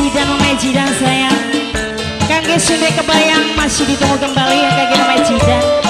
Meji dan Meji dan sayang. Kangge sudah kebayang masih ditunggu kembali ya kaget Meji dan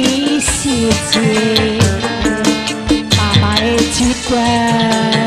Papa, it's your